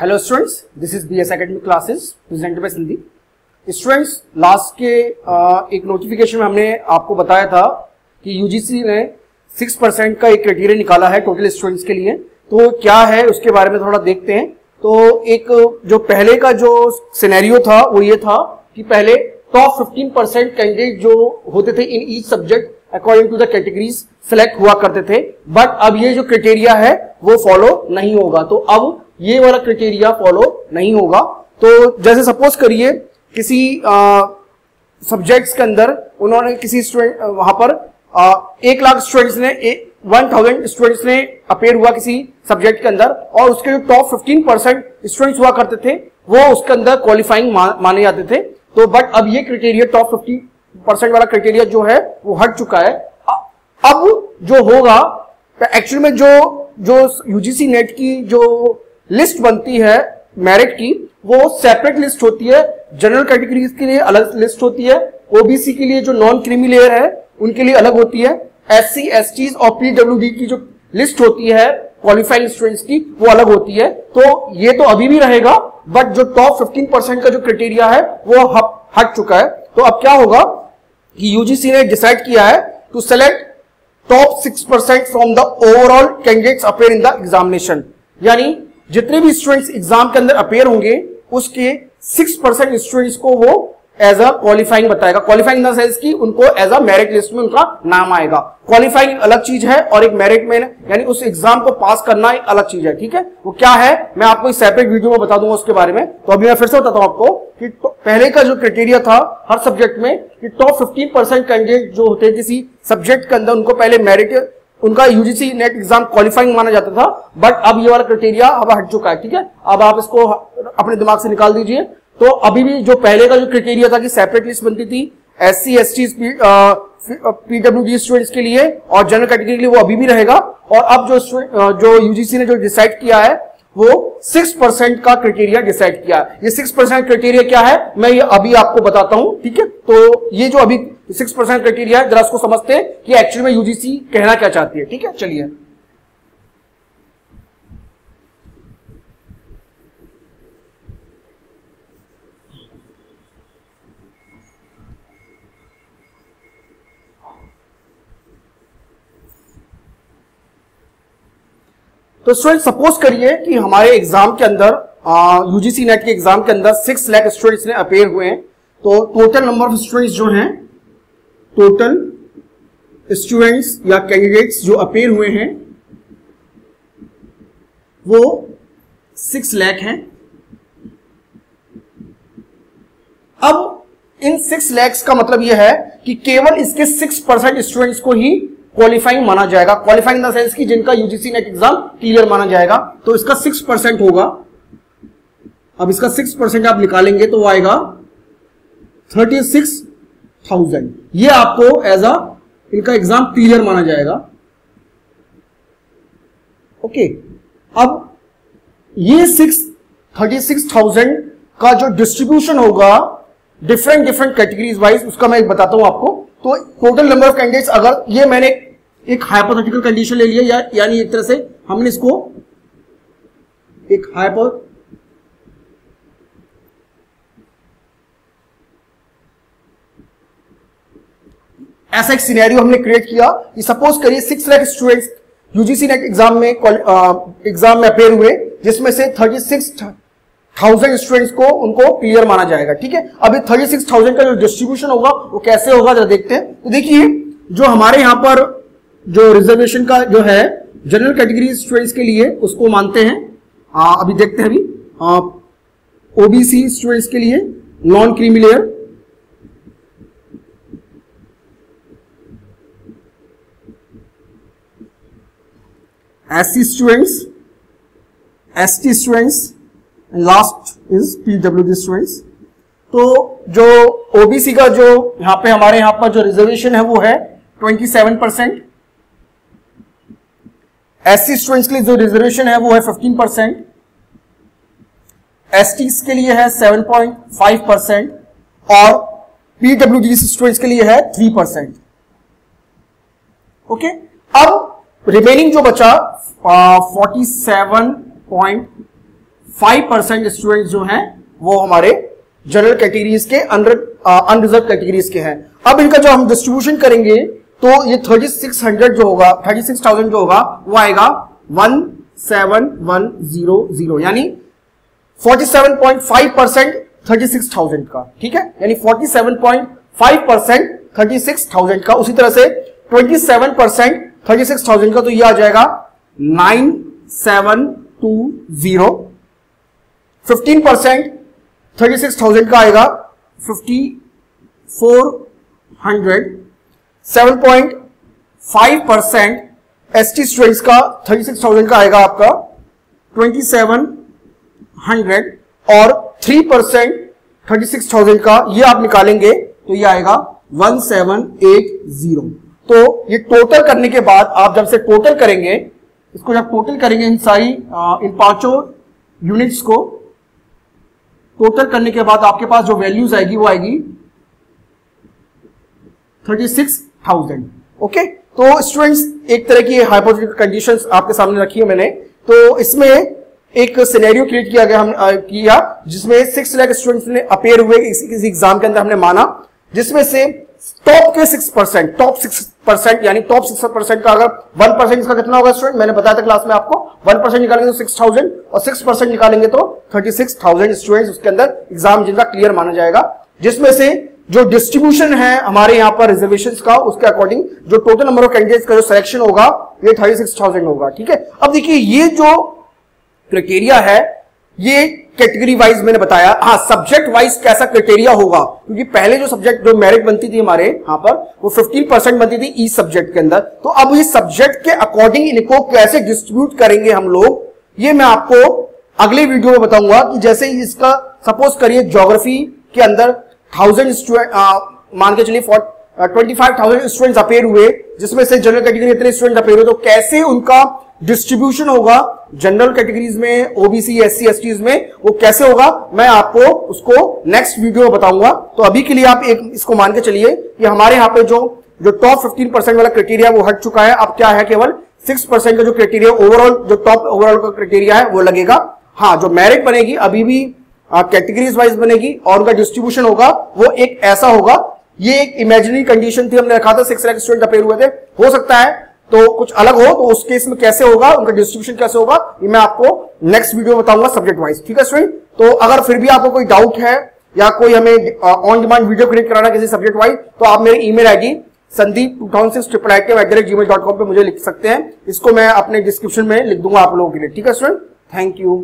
Hello students this is B S classes presented by Sindhi students last के एक notification में हमने आपको बताया था कि यूजीसी ने सिक्स परसेंट का एक क्राइटेरिया निकाला है टोटल स्टूडेंट्स के लिए। तो क्या है, उसके बारे में थोड़ा देखते हैं। तो एक, जो पहले का जो सिनेरियो था, वो ये था कि पहले टॉप फिफ्टीन परसेंट कैंडिडेट जो होते थे in each subject according to the categories select हुआ करते थे। बट अब ये जो क्राइटेरिया है, वो फॉलो नहीं होगा। तो अब ये वाला क्राइटेरिया फॉलो नहीं होगा। तो जैसे सपोज़ करिए किसी सब्जेक्ट्स के अंदर उन्होंने किसी स्टूडेंट वहाँ पर आ, एक लाख स्टूडेंट्स ने वन थाउज़ेंड स्टूडेंट्स ने अपेयर हुआ किसी सब्जेक्ट के अंदर और उसके जो टॉप फिफ्टीन परसेंट स्टूडेंट्स हुआ करते थे वो उसके अंदर क्वालिफाइंग मा, माने जाते थे। तो बट अब ये क्राइटेरिया टॉप फिफ्टी परसेंट वाला क्राइटेरिया जो है वो हट चुका है। अब जो होगा एक्चुअल में जो जो यूजीसी नेट की जो लिस्ट बनती है मेरिट की, वो सेपरेट लिस्ट होती है जनरल कैटेगरीज के लिए अलग लिस्ट होती है ओबीसी के लिए जो नॉन क्रीमी लेयर है, उनके लिए अलग होती है एस सी एस टी और पीडब्ल्यू की जो लिस्ट होती है क्वालिफाइड स्टूडेंट्स की, वो अलग होती है। तो ये तो अभी भी रहेगा बट जो टॉप 15 परसेंट का जो क्राइटेरिया है, वो हट चुका है। तो अब क्या होगा कि यूजीसी ने डिसाइड किया है to select top six percent from the overall candidates appear in the examination यानी जितने भी स्टूडेंट्स एग्ज़ाम के अंदर अपेयर होंगे, उसके सिक्स परसेंट स्टूडेंट्स को वो एज अ क्वालिफाइंग बताएगा। क्वालिफाइंग सेंस की उनको एज अ मेरिट लिस्ट में उनका नाम आएगा। क्वालिफाइंग अलग चीज़ है और एक मेरिट में यानी उस एग्ज़ाम को पास करना एक अलग चीज़ है, ठीक है? वो क्या है? मैं आपको एक सेपरेट वीडियो में बता दूँगा उसके बारे में। तो अभी मैं फिर से बताता हूँ आपको कि तो पहले का जो क्राइटेरिया था हर सब्जेक्ट में कि टॉप फिफ्टीन परसेंट कैंडिडेट जो होते हैं किसी सब्जेक्ट के अंदर, उनको पहले मेरिट उनका यूजीसी नेट एग्ज़ाम क्वालिफाइंग माना जाता था बट अब ये वाला क्राइटेरिया अब हट चुका है, ठीक है? अब आप इसको अपने दिमाग से निकाल दीजिए। तो अभी भी जो पहले का जो क्राइटेरिया था कि सेपरेट लिस्ट बनती थी S C S T PW D students के लिए और जनरल कैटेगरी के लिए वो अभी भी रहेगा। और अब जो जो यूजीसी ने जो डिसाइड किया है वो सिक्स परसेंट का क्राइटेरिया डिसाइड किया। ये सिक्स परसेंट क्राइटेरिया क्या है? मैं ये अभी आपको बताता हूँ, ठीक है? तो ये जो अभी सिक्स परसेंट क्राइटेरिया है, जरा उसको समझते हैं कि एक्चुअली में यूजीसी कहना क्या चाहती है, ठीक है? चलिए। तो स्टूडेंट सपोज़ करिए कि हमारे एग्ज़ाम के अंदर यूजीसी नेट के एग्ज़ाम के अंदर सिक्स लाख स्टूडेंट्स ने अपेयर हुए हैं। तो टोटल नंबर ऑफ़ स्टूडेंट्स जो हैं टोटल स्टूडेंट्स या कैंडिडेट्स जो अपेयर हुए हैं, वो सिक्स लैख हैं। अब इन सिक्स लैक्स का मतलब यह है कि केवल इसके सिक्स परसेंट स्टूडेंट्स को ही क्वालिफाइंग माना जाएगा। क्वालिफाइंग द सेंस की जिनका यूजीसी नेट एग्ज़ाम क्लियर माना जाएगा तो इसका सिक्स परसेंट होगा। अब इसका सिक्स परसेंट आप निकालेंगे तो आएगा थर्टी सिक्स थाउज़ेंड ये आपको एज अ इनका एग्ज़ाम क्लियर माना जाएगा। ओके अब ये सिक्स थर्टी सिक्स थाउज़ेंड का जो डिस्ट्रीब्यूशन होगा डिफरेंट डिफरेंट कैटेगरीज वाइज उसका मैं बताता हूँ आपको। तो टोटल नंबर ऑफ़ कैंडिडेट्स अगर ये मैंने एक हाइपोथेटिकल कंडीशन ले लिया, या, यानी एक तरह से हमने इसको एक हाइपो ऐसा एक सिनेरियो हमने क्रिएट किया कि सपोज़ करिए six lakh students UGC NET exam में एग्ज़ाम में अपेयर हुए, जिसमें से थर्टी सिक्स थाउज़ेंड स्टूडेंट्स को उनको क्लियर माना जाएगा, ठीक है? अभी थर्टी सिक्स थाउज़ेंड का जो डिस्ट्रीब्यूशन होगा, वो कैसे होगा, जरा देखते हैं। तो देखिए, जो हमारे यहाँ पर जो रिजर्वेशन का जो है जनरल कैटेगरी स्टूडेंट्स के लिए उसको मानते हैं। आ, अभी देखते हैं अभी। ओबीसी स्टूडेंट्स के लिए non creamy layer S C students S T students and last is PW students तो जो ओबीसी का जो यहाँ पे हमारे यहाँ पर जो रिजर्वेशन है वो है 27 परसेंट एस सी स्टूडेंट्स के लिए जो रिजर्वेशन है वो है 15 परसेंट एस के लिए है 7.5 परसेंट और पीडब्ल्यू स्टूडेंट्स के लिए है 3 परसेंट ओके अब रिमेनिंग जो बचा forty seven point five percent student जो हैं, वो हमारे जनरल कैटेगरीज के अंडर अनरिजर्व कैटेगरीज के हैं. अब इनका जो हम डिस्ट्रीब्यूशन करेंगे तो ये थर्टी सिक्स हंड्रेड जो होगा, थर्टी सिक्स थाउज़ेंड जो होगा, वो आएगा one seven one zero zero, यानी forty seven point five percent thirty का, ठीक है? यानी forty seven point five percent thirty का, उसी तरह से ट्वेंटी सेवन परसेंट थर्टी का तो ये आ जाएगा nine seven two zero. Fifteen percent thirty का आएगा, fifty four hundred seven point five percent S T students का, थर्टी सिक्स थाउज़ेंड का आएगा आपका ट्वेंटी सेवन हंड्रेड और थ्री परसेंट, थर्टी का ये आप निकालेंगे तो ये आएगा वन सेवन एट ज़ीरो तो ये टोटल करने के बाद आप जब से टोटल करेंगे, इसको जब टोटल करेंगे इन सारी इन पाँचों यूनिट्स को टोटल करने के बाद आपके पास जो वैल्यूज़ आएगी वो आएगी थर्टी सिक्स थाउज़ेंड ओके तो स्टूडेंट्स एक तरह की हाइपोथेटिकल कंडीशंस आपके सामने रखी है मैंने। तो इसमें एक सिनेरियो क्रिएट किया गया हम किया, जिसमें सिक्स लाख स्टूडेंट्स ने अपेयर हुए इस एग्ज़ाम के अंदर हमने माना, जिसमें से टॉप के six percent top six percent यानी टॉप सिक्स परसेंट का अगर वन परसेंट इसका कितना होगा स्टूडेंट मैंने बताया था क्लास में आपको वन परसेंट निकालेंगे तो सिक्स थाउज़ेंड और सिक्स परसेंट निकालेंगे तो थर्टी सिक्स थाउज़ेंड स्टूडेंट उसके अंदर एग्ज़ाम जिनका क्लियर माना जाएगा, जिसमें से जो डिस्ट्रीब्यूशन है हमारे यहाँ पर रिजर्वेशन का, उसके अकॉर्डिंग जो टोटल नंबर ऑफ़ कैंडिडेट का जो सिलेक्शन होगा, ये थर्टी सिक्स थाउज़ेंड होगा, ठीक है? अब देखिए, ये जो क्राइटेरिया है, ये कैटेगरी वाइज मैंने बताया। हाँ सब्जेक्ट वाइज कैसा क्राइटेरिया होगा? क्योंकि पहले जो सब्जेक्ट जो मेरिट बनती थी हमारे यहाँ पर, वो 15 परसेंट बनती थी ई सब्जेक्ट के अंदर। तो अब इस सब्जेक्ट के अकॉर्डिंग इनको कैसे डिस्ट्रीब्यूट करेंगे हम लोग, ये मैं आपको अगले वीडियो में बताऊँगा कि जैसे इसका सपोज़ करिए ज्योग्राफी के अंदर थाउज़ेंड स्टूडेंट मान के चलिए twenty five thousand student appear हुए, जिसमें से जनरल कैटेगरी इतने स्टूडेंट अपेयर हुए तो कैसे उनका डिस्ट्रीब्यूशन होगा जनरल कैटेगरीज में ओबीसी एस सी एस में, वो कैसे होगा, मैं आपको उसको नेक्स्ट वीडियो में बताऊँगा। तो अभी के लिए आप एक, इसको मान के चलिए कि हमारे यहाँ पे जो जो टॉप 15 परसेंट वाला क्राइटेरिया वो हट चुका है। अब क्या है केवल 6 परसेंट का जो क्राइटेरिया ओवरऑल जो टॉप ओवरऑल का क्राइटेरिया है, वो लगेगा। हाँ जो मेरिट बनेगी, अभी भी कैटेगरीज वाइज बनेगी और उनका डिस्ट्रीब्यूशन होगा, वो एक ऐसा होगा। ये एक इमेजिनरी कंडीशन थी, हमने रखा था सिक्स लाख स्टूडेंट अपेयर हुए थे। हो सकता है तो कुछ अलग हो तो उस केस में कैसे होगा, उनका डिस्ट्रीब्यूशन कैसे होगा, ये मैं आपको नेक्स्ट वीडियो में बताऊँगा सब्जेक्ट वाइज ठीक है स्टूडेंट तो अगर फिर भी आपको कोई डाउट है, या कोई हमें ऑन डिमांड वीडियो क्रिएट कराना किसी सब्जेक्ट वाइज तो आप मेरी email ID Sandeep two thousand six triple eight the rate Gmail dot com पर मुझे लिख सकते हैं। इसको मैं अपने डिस्क्रिप्शन में लिख दूँगा आप लोगों के लिए, ठीक है स्टूडेंट थैंक यू